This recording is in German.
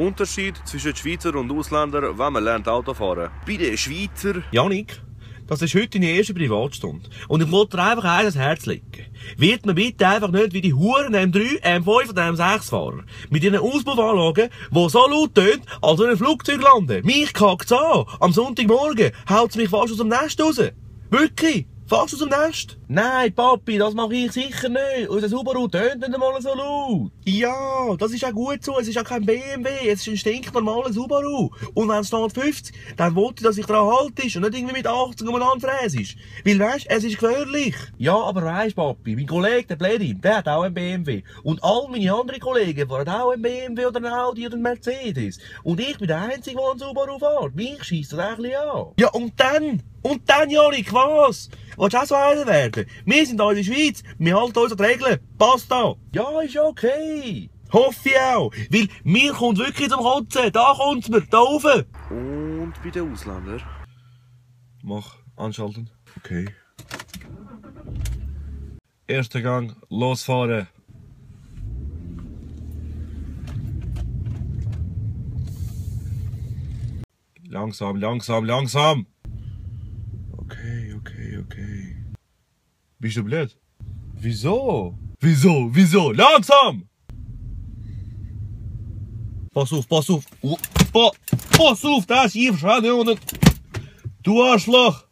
Unterschied zwischen Schweizer und Ausländern, wenn man lernt Auto fahren. Bei den Schweizer... Janik, das ist heute deine erste Privatstunde. Und ich wollte dir einfach eines Herz legen. Wird man bitte einfach nicht wie die Huren M3, M5 oder M6-Fahrer. Mit ihren Auspuffanlagen, die so laut tönt, als wenn ein Flugzeug landen. Mich kackt's an. Am Sonntagmorgen haut's mich fast aus dem Nest raus. Wirklich. Fast aus dem Nest? Nein, Papi, das mache ich sicher nicht. Unser Subaru tönt nicht einmal so laut. Ja, das ist auch gut so. Es ist auch kein BMW. Es ist ein stinknormaler Subaru. Und wenn es steht 50, dann wollte ich, dass ich daran halte und nicht irgendwie mit 80 umeinander fräsisch. Weil weisst, es ist gefährlich. Ja, aber weisst, Papi, mein Kollege, der Bledin, der hat auch ein BMW. Und all meine anderen Kollegen fahren auch ein BMW oder ein Audi oder ein Mercedes. Und ich bin der Einzige, der einen Subaru fährt. Mich scheisst das eigentlich an. Ja, und dann? Und dann, Jorik, was? Willst du auch so einer werden? Wir sind hier in der Schweiz, wir halten uns an die Regeln. Passt da? Ja, ist okay. Hoffe ich auch. Weil mir kommt wirklich zum Kotzen. Da kommt's mir, da oben. Und bei den Ausländern? Mach, anschalten. Okay. Erster Gang, losfahren. Langsam, langsam, langsam. Wieso? Langsam! Pass auf, pass auf. Oh, pa, pass auf, da ist Yves Schade unten. Du Arschloch!